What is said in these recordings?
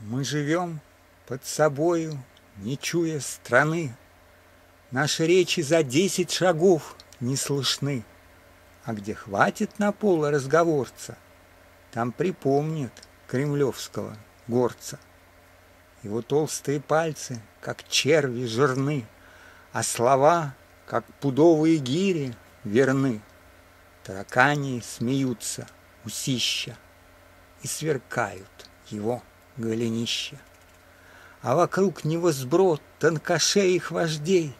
Мы живем под собою, не чуя страны. Наши речи за десять шагов не слышны. А где хватит на пол разговорца, Там припомнят кремлевского горца. Его толстые пальцы, как черви жирны, А слова, как пудовые гири, верны. Таракани смеются, усища, И сверкают его голенища. А вокруг него сброд тонкошеих вождей.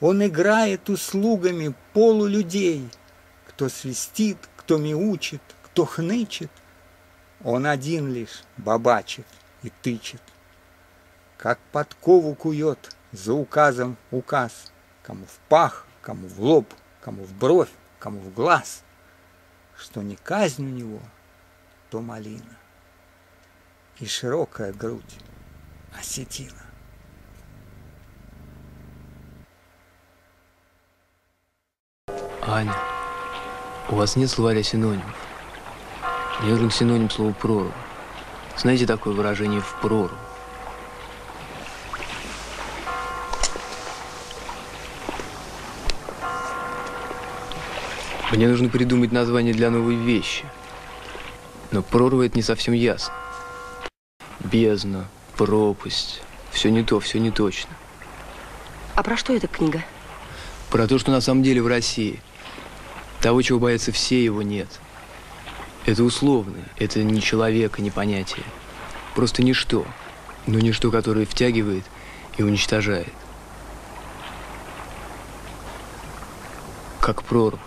Он играет услугами полулюдей. Кто свистит, кто мяучит, кто хнычет. Он один лишь бабачит и тычет. Как подкову кует за указом указ. Кому в пах, кому в лоб, кому в бровь, кому в глаз. Что не казнь у него, то малина и широкая грудь осетина. Аня, у вас нет словаря синонимов. Мне нужен синоним слова «прорва». Знаете такое выражение «в прорву»? Мне нужно придумать название для новой вещи. Но прорва это не совсем ясно. Бездна, пропасть. Все не то, все не точно. А про что эта книга? Про то, что на самом деле в России. Того, чего боятся все, его нет. Это условно, это не человек и не понятие. Просто ничто. Но ничто, которое втягивает и уничтожает. Как прорва.